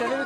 Çeviri ve